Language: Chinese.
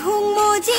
红不尽